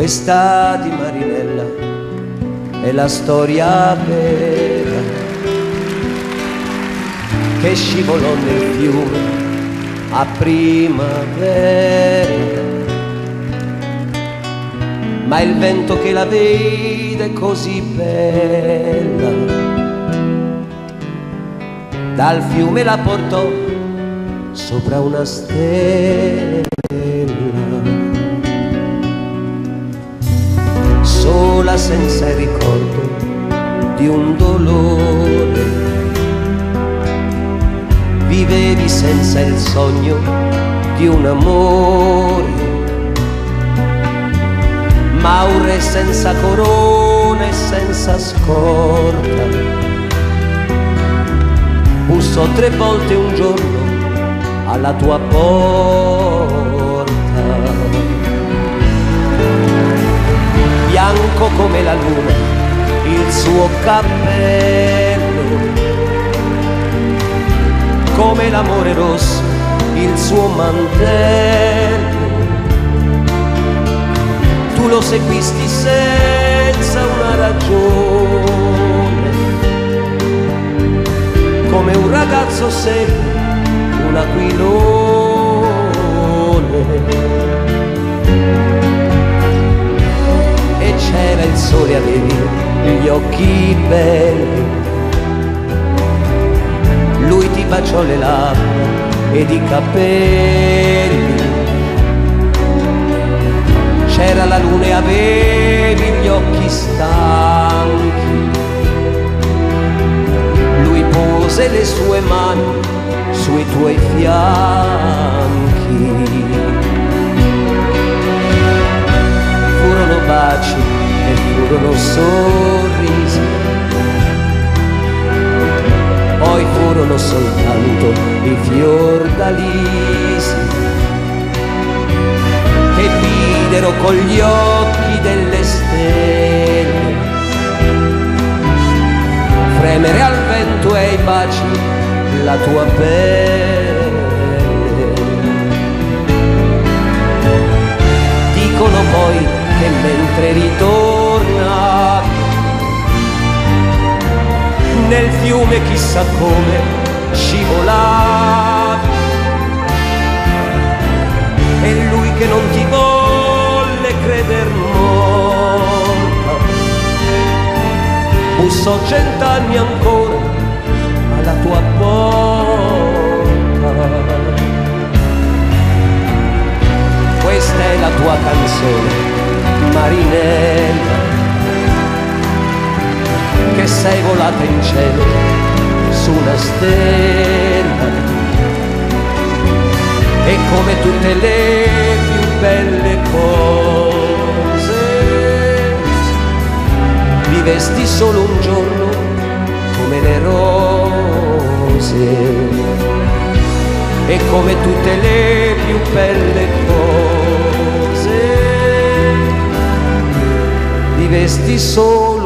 Questa di Marinella è la storia vera che scivolò nel fiume a primavera. Ma il vento che la vede così bella dal fiume la portò sopra una stella. Senza il ricordo di un dolore, vivevi senza il sogno di un amore, ma un re senza corona e senza scorta bussò tre volte un giorno alla tua porta. Cappello, come l'amore rosso, il suo mantello. Tu lo seguisti senza una ragione come un ragazzo segue un aquilone. E c'era il sole, avevi gli occhi belli. Lui ti baciò le labbra ed i capelli. C'era la luna e avevi gli occhi stanchi pose le sue mani sui tuoi fianchi. Furono sorrisi, poi furono soltanto i fiordalisi che videro con gli occhi delle stelle fremere al vento e ai baci la tua pelle. Dicono poi che mentre ritornavi nel fiume chissà come scivolavi e lui che non ti volle creder morta bussò cent'anni ancora alla tua porta. Questa è la tua canzone, Marinella, che sei volata in cielo su una stella. E come tutte le più belle cose vivesti solo un giorno come le rose. E come tutte le più belle cose vivesti solo